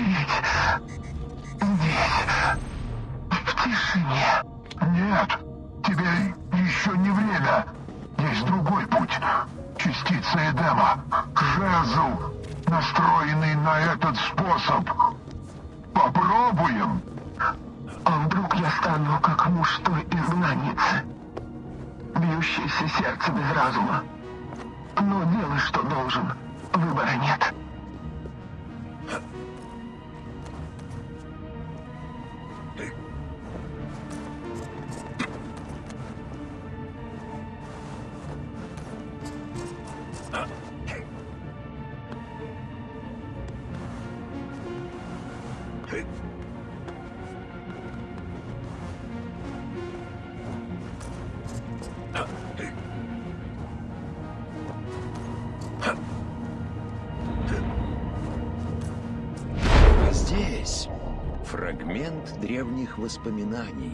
здесь, в тишине. Нет, тебе еще не время. Есть другой путь. Частица Эдема. Жезл, настроенный на этот способ. Попробуем. А вдруг я стану как муж той изгнанницы? Бьющееся сердце без разума. Но делай, что должен. Выбора нет. Фрагмент древних воспоминаний.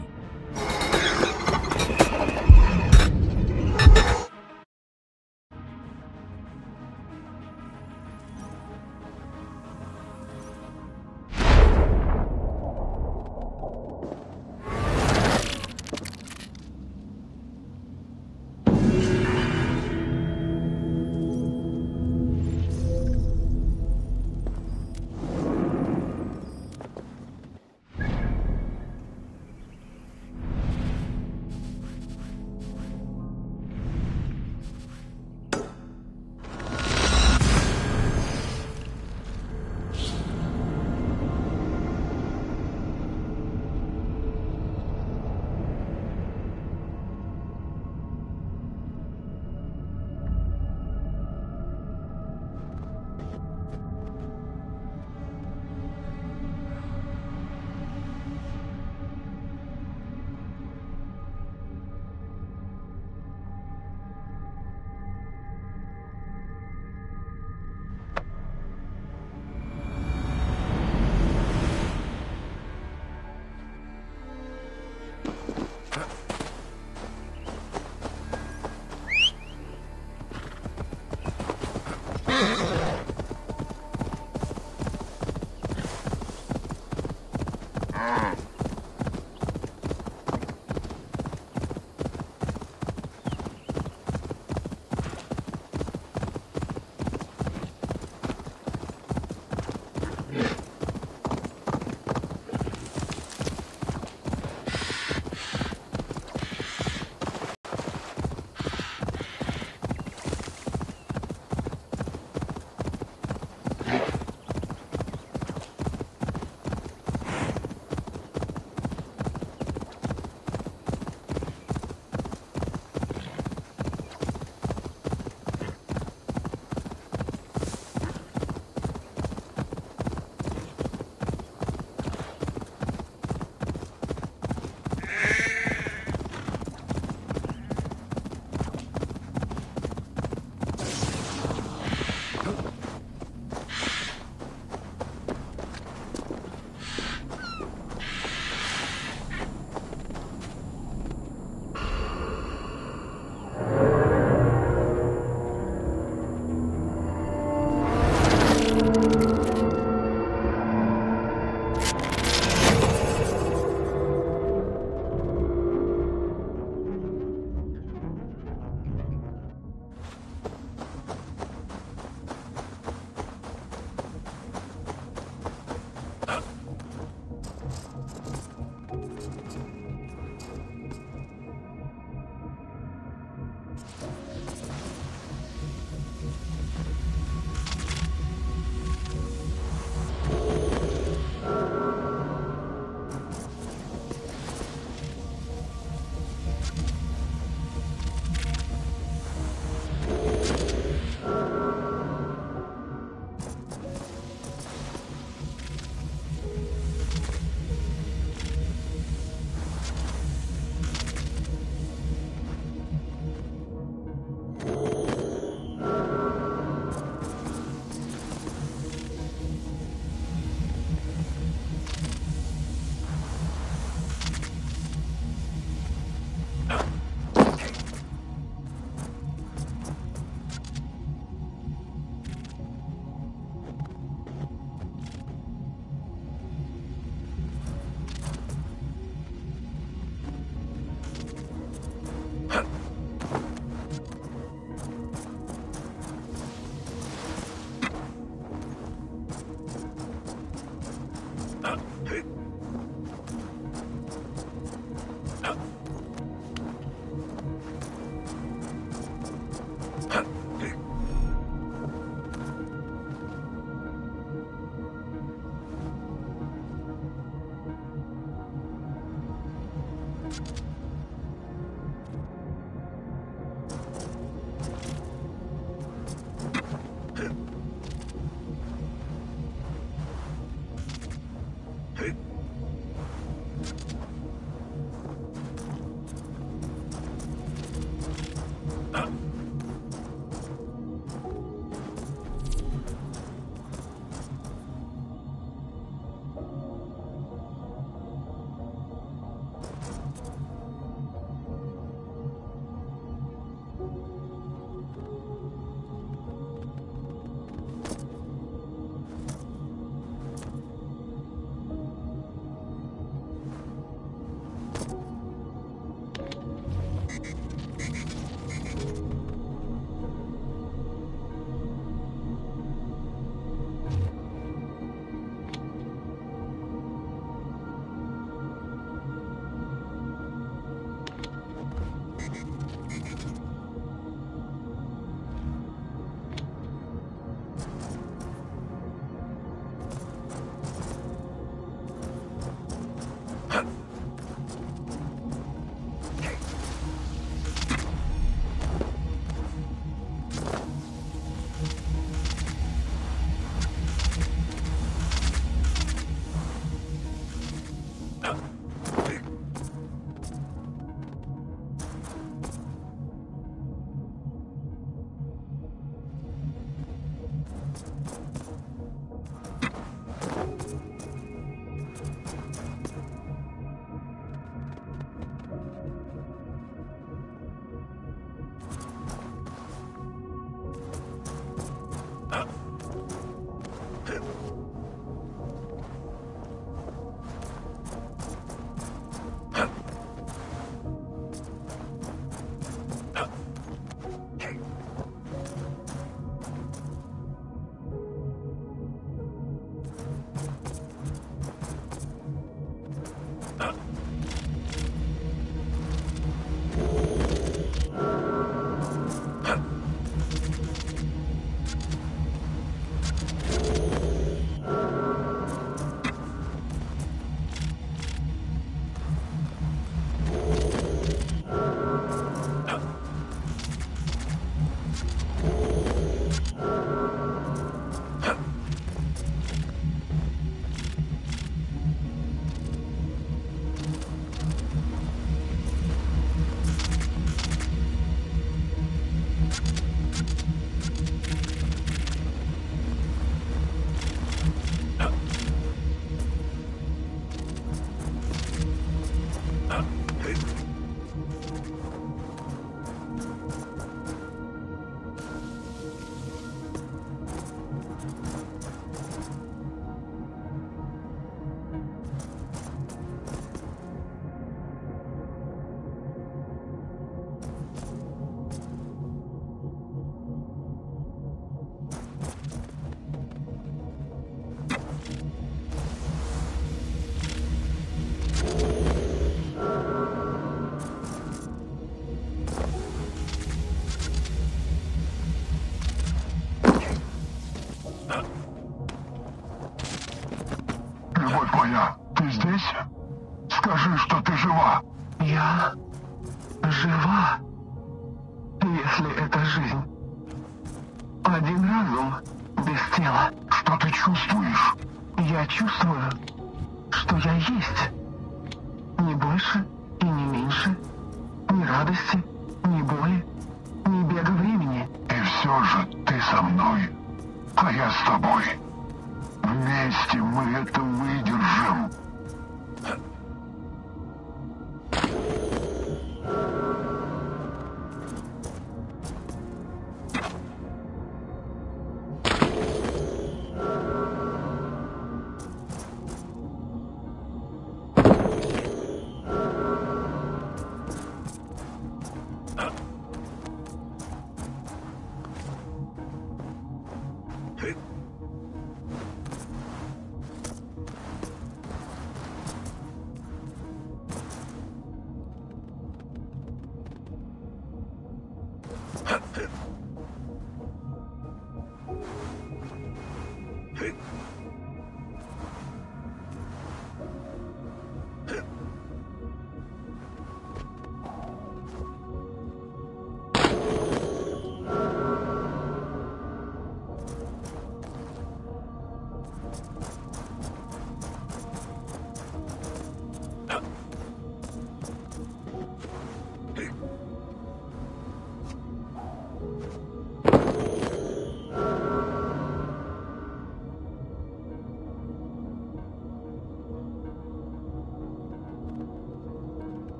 моя, ты здесь? Скажи, что ты жива. Я жива, если это жизнь. Один разум без тела. Что ты чувствуешь? Я чувствую, что я есть. Не больше и не меньше. Ни радости, ни боли, ни бега времени. И все же ты со мной, а я с тобой. Вместе мы это выдержим.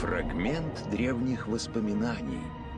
Фрагмент древних воспоминаний —